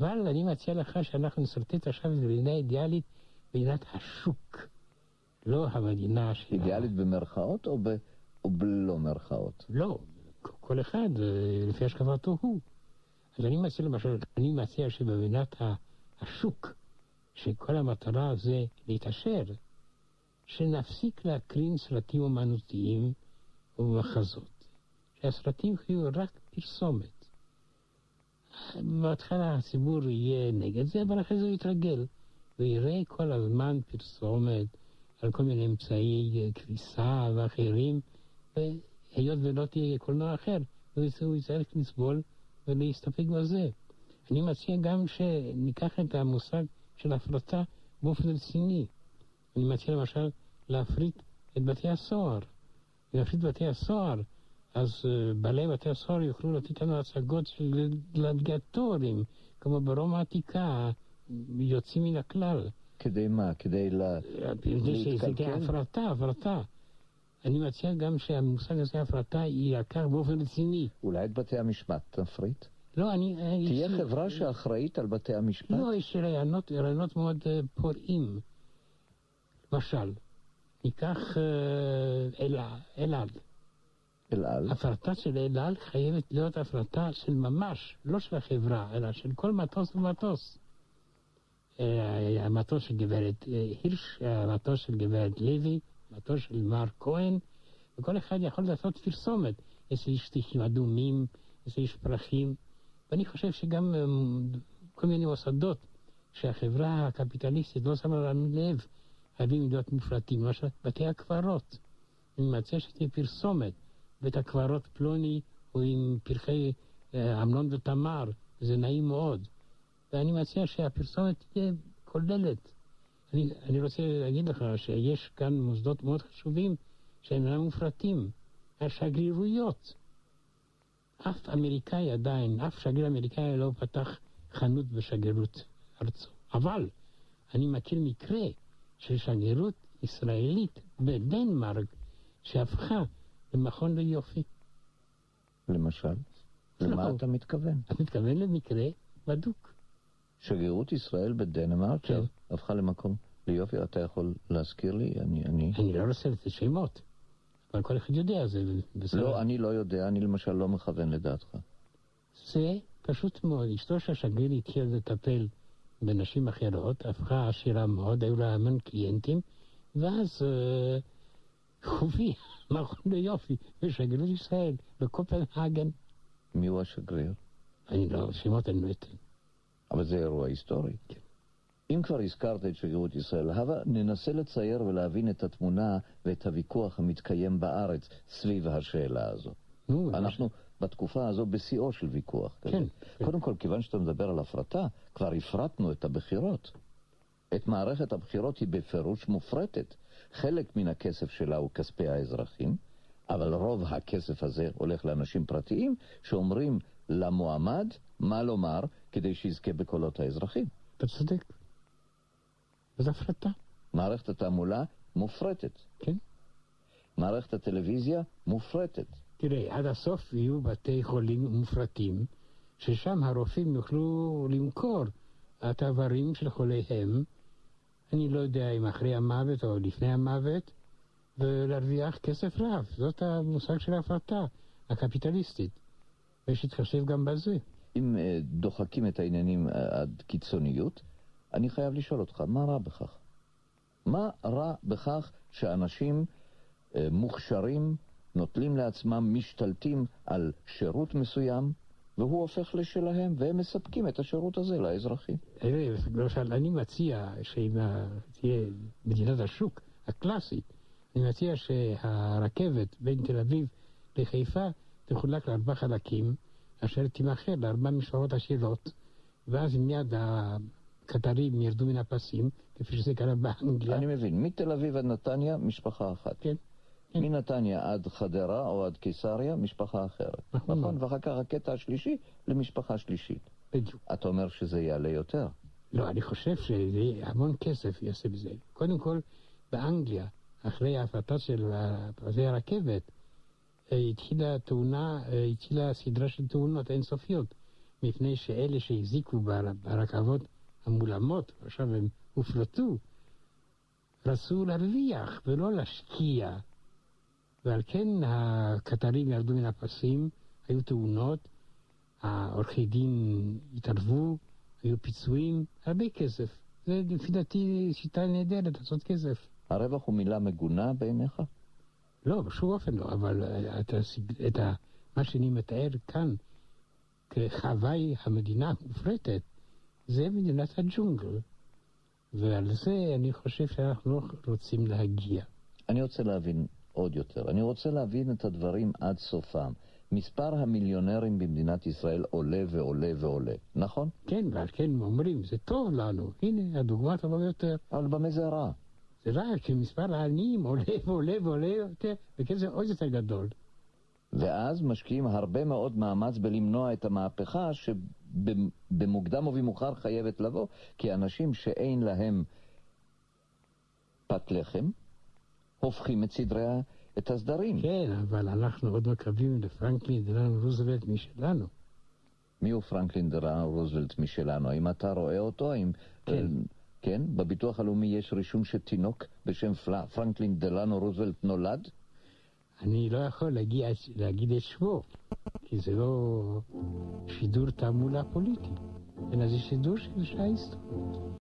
אבל אני מציע לך שאנחנו נשרטט עכשיו את המדינה האידיאלית, מדינת השוק, לא המדינה של... אידיאלית במרכאות או, ב... או בלא מרכאות? לא, כל אחד אה, לפי השקפתו הוא. אז אני מציע למשל, אני מציע שבמדינת השוק, שכל המטרה זה להתעשר, שנפסיק להקרין סרטים אומנותיים ומחזות. שהסרטים יהיו רק פרסומת. בהתחלה הציבור יהיה נגד זה, אבל אחרי זה הוא יתרגל, ויראה כל הזמן פרסומת על כל מיני אמצעי כביסה ואחרים, והיות ולא תהיה קולנוע אחר, הוא יצטרך לסבול ולהסתפק בזה. אני מציע גם שניקח את המושג של הפרטה באופן רציני. אני מציע למשל להפריט את בתי הסוהר. להפריט בתי הסוהר, אז uh, בעלי בתי הסוהר יוכלו לתת לנו הצגות של גלדיאטורים, כמו ברומא העתיקה, יוצאים מן הכלל. כדי מה? כדי לה... להתקלקל? זה הפרטה, הפרטה. אני מציע גם שהמושג הזה, הפרטה, יילקח באופן רציני. אולי את בתי המשפט תפריט? לא, אני... תהיה יש... חברה שאחראית על בתי המשפט? לא, יש רעיונות, רעיונות מאוד פורעים. למשל, ניקח uh, אלעד. אלעד? הפרטה של אלעד חייבת להיות הפרטה של ממש, לא של החברה, אלא של כל מטוס ומטוס. Uh, המטוס של גברת uh, הירש, המטוס של גברת לוי, המטוס של מר כהן, וכל אחד יכול לעשות פרסומת. יש לי שטיחים אדומים, יש לי פרחים. ואני חושב שגם אמ, כל מיני מוסדות שהחברה הקפיטליסטית לא שמה לנו לב, חייבים להיות מופרטים, למשל בתי הקברות. אני מציע שתהיה פרסומת, בית הקברות פלוני הוא עם פרחי אה, אמנון ותמר, זה נעים מאוד. ואני מציע שהפרסומת תהיה כוללת. אני, אני רוצה להגיד לך שיש כאן מוסדות מאוד חשובים שהם אינם מופרטים. השגרירויות. אף אמריקאי עדיין, אף שגריר אמריקאי לא פתח חנות בשגרירות ארצו. אבל אני מכיר מקרה של שגרירות ישראלית בדנמרק שהפכה למכון ליופי. למשל? למה לא. אתה מתכוון? אני מתכוון למקרה בדוק. שגרירות ישראל בדנמרק כן. הפכה למקום ליופי, אתה יכול להזכיר לי? אני, אני... אני לא רוצה לתת שמות. אבל כל אחד יודע, זה בסדר. לא, אני לא יודע, אני למשל לא מכוון לדעתך. זה פשוט מאוד. אשתו של השגריר התחילה לטפל בנשים אחרות, הפכה עשירה מאוד, היו לה המון קליינטים, ואז הוא הביא מכון ליופי בשגריר ישראל, בקופנהגן. מי הוא השגריר? אני לא, שמות אני לא אתן. אבל זה אירוע היסטורי. כן. אם כבר הזכרת את שגרירות ישראל, הבה ננסה לצייר ולהבין את התמונה ואת הוויכוח המתקיים בארץ סביב השאלה הזו. אנחנו בתקופה הזו בשיאו של ויכוח כזה. כן. קודם כל, כיוון שאתה מדבר על הפרטה, כבר הפרטנו את הבחירות. את מערכת הבחירות היא בפירוש מופרטת. חלק מן הכסף שלה הוא כספי האזרחים, אבל רוב הכסף הזה הולך לאנשים פרטיים שאומרים למועמד מה לומר כדי שיזכה בקולות האזרחים. אתה צודק. וזו הפרטה. מערכת התעמולה מופרטת. כן. מערכת הטלוויזיה מופרטת. תראה, עד הסוף יהיו בתי חולים מופרטים, ששם הרופאים יוכלו למכור את האיברים של חוליהם, אני לא יודע אם אחרי המוות או לפני המוות, ולהרוויח כסף רב. זאת המושג של ההפרטה הקפיטליסטית, ויש להתחשב גם בזה. אם אה, דוחקים את העניינים אה, עד קיצוניות, אני חייב לשאול אותך, מה רע בכך? מה רע בכך שאנשים אה, מוכשרים נוטלים לעצמם, משתלטים על שירות מסוים, והוא הופך לשלהם, והם מספקים את השירות הזה לאזרחים. למשל, אני מציע שאם תהיה מדינת השוק הקלאסית, אני מציע שהרכבת בין תל אביב לחיפה תחולק לארבעה חלקים, אשר תימכר לארבע משפחות עשירות, ואז מיד הקטרים ירדו מן הפסים, כפי שזה קרה באנגליה. אני מבין, מתל אביב עד נתניה, משפחה אחת. כן. מנתניה עד חדרה או עד קיסריה, משפחה אחרת. נכון. נכון, ואחר כך הקטע השלישי למשפחה שלישית. בדיוק. אתה אומר שזה יעלה יותר. לא, אני חושב שזה המון כסף יעשה בזה. קודם כל, באנגליה, אחרי ההפרטה של פרזי הרכבת, אה, התחילה תאונה, אה, התחילה סדרה של תאונות אינסופיות. מפני שאלה שהחזיקו ברכבות המולמות, עכשיו הם הופלטו, רצו להרוויח ולא להשקיע. ועל כן הקטרים ירדו מן הפסים, היו תאונות, העורכי דין התערבו, היו פיצויים, הרבה כסף. זה לפי דעתי שיטה נהדרת לעשות כסף. הרווח הוא מילה מגונה בעיניך? לא, בשום אופן לא, אבל את, הסיג... את ה... מה שאני מתאר כאן כחוואי המדינה המופרטת, זה מדינת הג'ונגל. ועל זה אני חושב שאנחנו לא רוצים להגיע. אני רוצה להבין עוד יותר. אני רוצה להבין את הדברים עד סופם. מספר המיליונרים במדינת ישראל עולה ועולה ועולה, נכון? כן, ועל כן אומרים, זה טוב לנו. הנה, הדוגמה טובה ביותר. אבל במה זה רע? זה רע, כי מספר העניים עולה ועולה ועולה יותר, וכסף עוד יותר גדול. ואז משקיעים הרבה מאוד מאמץ בלמנוע את המהפכה שבמוקדם או במאוחר חייבת לבוא, כי אנשים שאין להם פת לחם, הופכים את סדרי, את הסדרים. כן, אבל אנחנו עוד מקווים לפרנקלין דלנו רוזוולט משלנו. מי הוא פרנקלין דלנו רוזוולט משלנו? האם אתה רואה אותו? האם... כן. כן? בביטוח הלאומי יש רישום שתינוק בשם פרנקלין דלנו רוזוולט נולד? אני לא יכול להגיע, להגיד את שמו, כי זה לא שידור תעמולה פוליטי, אלא זה שידור של שעה היסטורית.